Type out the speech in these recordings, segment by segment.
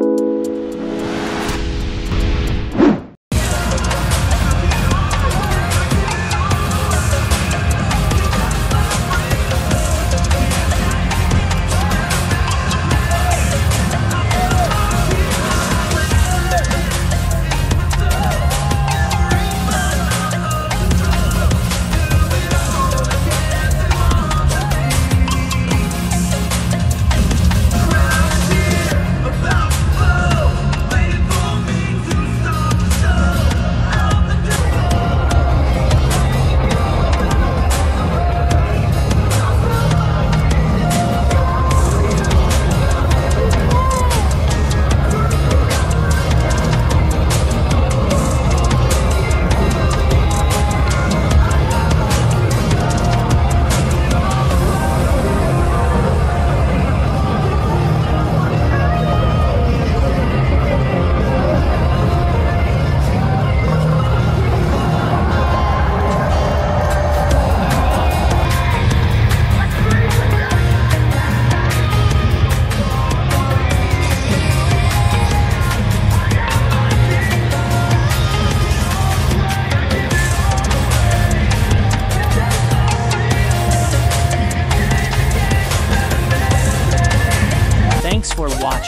you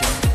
Nation.